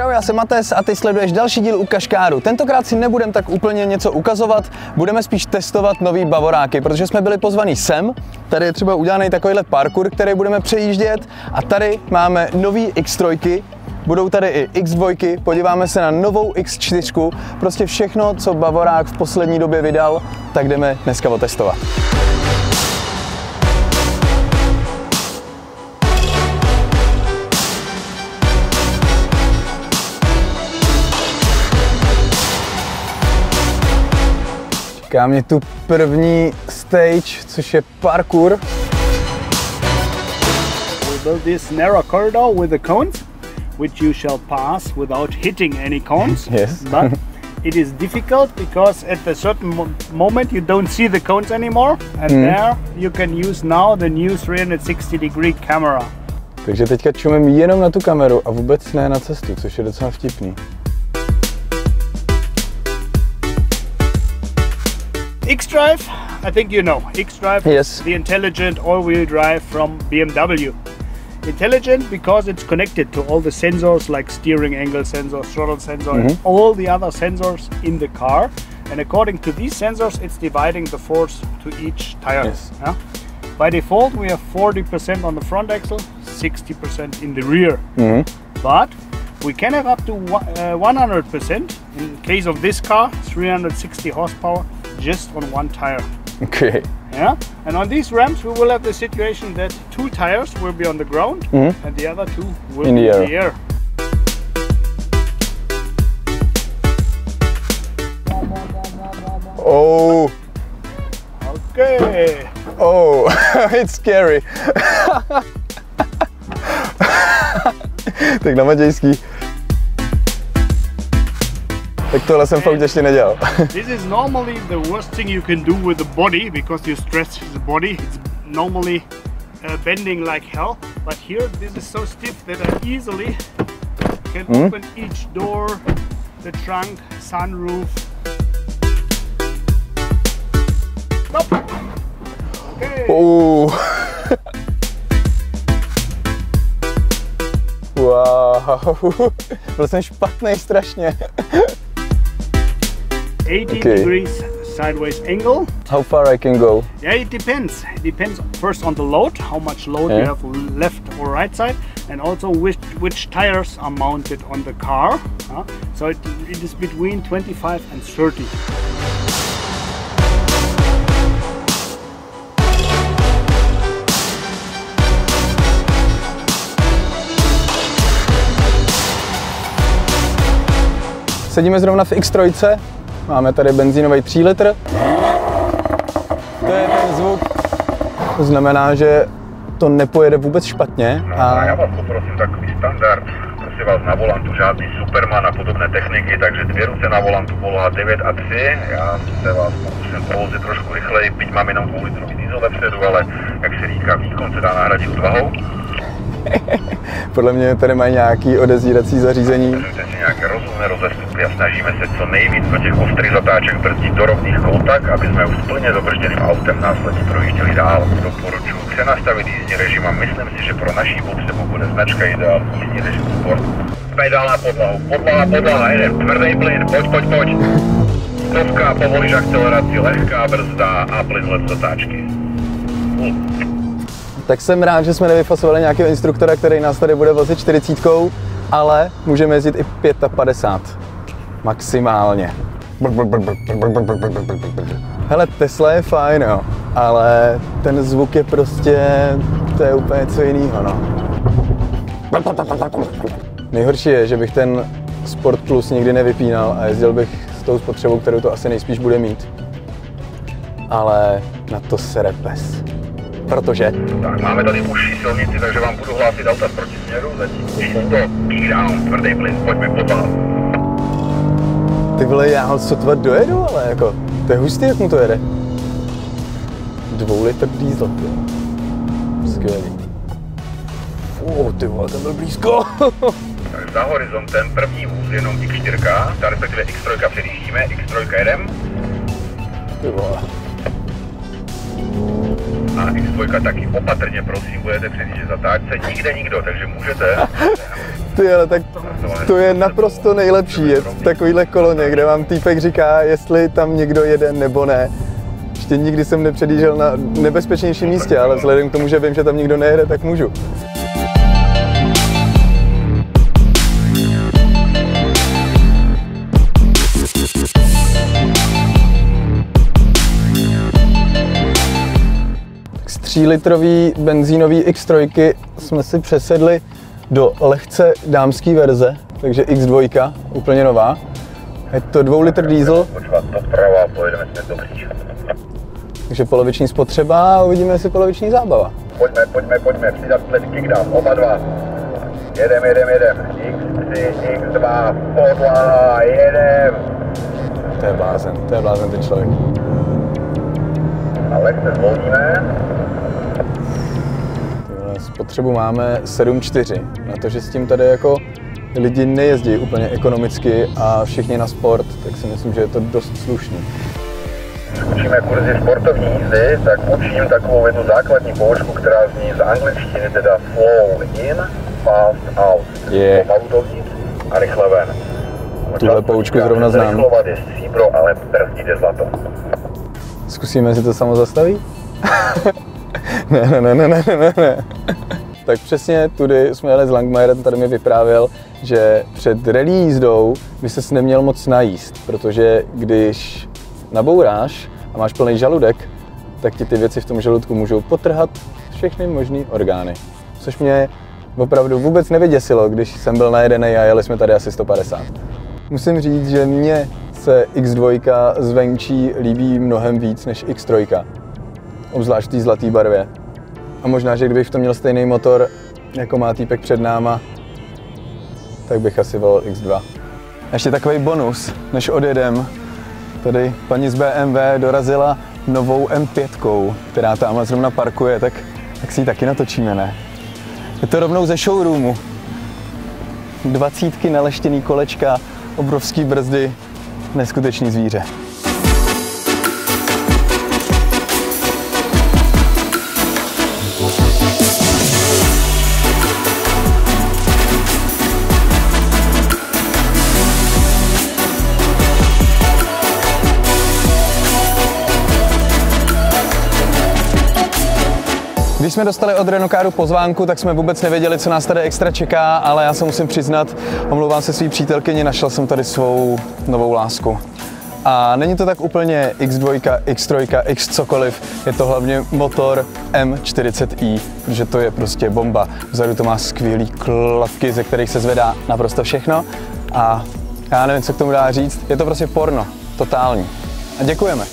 Čau, já jsem Mates a ty sleduješ další díl u Kaškáru. Tentokrát si nebudem tak úplně něco ukazovat, budeme spíš testovat nový bavoráky, protože jsme byli pozvaní sem. Tady je třeba udělaný takovýhle parkour, který budeme přejíždět a tady máme nový X3, Budou tady i X2, podíváme se na novou X4, prostě všechno, co Bavorák v poslední době vydal, tak jdeme dneska otestovat. Čeká mě tu první stage, což je parkour. We built this narrow corridor with the cones, which you shall pass without hitting any cones. Yes. But it is difficult because at a certain mo moment you don't see the cones anymore, and Mm. there you can use now the new 360 degree camera. Takže teďka čumím jenom na tu kameru a vůbec ne na cestu, což je docela vtipný. X-Drive, I think you know. X-Drive Yes. the intelligent all-wheel drive from BMW. Intelligent because it's connected to all the sensors like steering angle sensor, throttle sensor, and all the other sensors in the car. And according to these sensors, it's dividing the force to each tire. Yes. yeah? By default, we have 40% on the front axle, 60% in the rear. But we can have up to uh, 100% in case of this car, 360 horsepower just on one tire. Okay. Yeah, and on these ramps we will have the situation that two tires will be on the ground mm-hmm. and the other two will In be in the air. Oh, Okay. oh, it's scary. tak na matějský. Tak tohle jsem fakt ještě nedělal. this is normally the worst thing you can do with the body because you stress the body. It's normally uh, bending like hell, but here this is so stiff that I easily can open each door, the trunk, sunroof. Stop. Okay. Uh. Wow. Byl jsem špatný strašně. 80 Okay. degrees sideways angle. How far I can go? Yeah, it depends. It depends first on the load, how much load you have left or right side, and also which which tires are mounted on the car. huh? So it, it is between 25 and 30. Sedíme zrovna v X3, máme tady benzínový 3 litr. To je ten zvuk, to znamená, že to nepojede vůbec špatně No a já vás poprosím takový standard, prosím vás na volantu žádný Superman a podobné techniky, takže dvě ruce na volantu poloha 9 a 3. Já se vás pokusím povozit trošku rychleji, byť mám jenom dvoulitrový diesel vepředu, ale jak se říká, výkon se dá nahradit odvahou. podle mě tady mají nějaký odezírací zařízení. Vezměte si nějaké rozumné rozestupy a snažíme se co nejvíc do těch ostrých zatáček brzdit do rovných kol tak, aby jsme už plně zabržděným autem následně projížděli dál. Doporučuji přenastavit jízdní režim a myslím si, že pro naší potřebu bude značka ideální jízdní režim Sport. Pedál na podlahu, podlaha, podlaha, jeden tvrdý plyn, pojď, pojď, pojď. Stovka, povolíš akceleraci, lehká brzda a plynulec zatáčky. Tak jsem rád, že jsme nevyfasovali nějakého instruktora, který nás tady bude vozit 40, ale můžeme jezdit i 55. Maximálně. Hele, Tesla je fajn, jo, ale ten zvuk je prostě, to je úplně něco jiného, no. Nejhorší je, že bych ten Sport Plus nikdy nevypínal a jezdil bych s tou spotřebou, kterou to asi nejspíš bude mít. Ale na to sere pes. Protože Tak, máme tady užší silnici, takže vám budu hlásit auta z protisměru, zatím čisto, down, tvrdý plyn, pojďme podlaha. Ty vole, já ho sotva dojedu, ale jako, to je hustý, jak mu to jede. Dvou litr diesel, ty. jo. Skvělý. Oh, ty vole, ten byl blízko. Tak za horizontem první vůz jenom X4, ta respektive X3 předjíždíme, X3 jedem ty vole. A X2 taky opatrně, prosím, budete předjíždět zatáčce, nikde nikdo, takže můžete. Ty, ale tak to je naprosto nejlepší, je v takovýhle koloně, kde vám týpek říká, jestli tam někdo jede nebo ne. Ještě nikdy jsem nepředjížděl na nebezpečnějším místě, ale vzhledem k tomu, že vím, že tam nikdo nejede, tak můžu. Z 3-litrový benzínový X3 jsme si přesedli do lehce dámské verze, takže X2, úplně nová. Je to 2 litr diesel, takže poloviční spotřeba a uvidíme, jestli poloviční zábava. Pojďme, pojďme, pojďme, přidat plec kickdown, oba dva. Jedem, jedem, jedem. X3, X2, podlaha, jedem. To je blázen, to je blázen ten člověk. A lehce zvolníme. Spotřebu máme 7,4. Na to, že s tím tady jako lidi nejezdí úplně ekonomicky a všichni na sport, tak si myslím, že je to dost slušný. Učíme kurzy sportovní jízdy, tak učím takovou jednu základní poučku, která zní z angličtiny teda flow in, fast out. Je. Pomalu dovnitř a rychle ven. Tuhle poučku zrovna znám. Zrychlovat je stříbro, ale brzdit je zlato. Zkusíme, jestli to samo zastaví? ne, ne, ne, ne, ne, ne, ne. Tak přesně tudy jsme jeli s Langmajerem, tady mi vyprávěl, že před rally jízdou by ses neměl moc najíst, protože když nabouráš a máš plný žaludek, tak ti ty věci v tom žaludku můžou potrhat všechny možné orgány. Což mě opravdu vůbec nevyděsilo, když jsem byl najedený a jeli jsme tady asi 150. Musím říct, že mně se X2 zvenčí líbí mnohem víc než X3. Obzvlášť v té zlaté barvě. A možná, že kdybych v tom měl stejný motor, jako má týpek před náma, tak bych asi volil X2. Ještě takový bonus, než odjedem. Tady paní z BMW dorazila novou M5, která tam zrovna parkuje, tak, tak si ji taky natočíme, ne? Je to rovnou ze showroomu. Dvacítky naleštěný kolečka, obrovský brzdy, neskutečný zvíře. Když jsme dostali od Renokáru pozvánku, tak jsme vůbec nevěděli, co nás tady extra čeká, ale já se musím přiznat, omlouvám se svý přítelkyni, našel jsem tady svou novou lásku. A není to tak úplně X2, X3, X cokoliv, je to hlavně motor M40i, protože to je prostě bomba. Vzadu to má skvělý klapky, ze kterých se zvedá naprosto všechno a já nevím, co k tomu dá říct, je to prostě porno, totální. A děkujeme.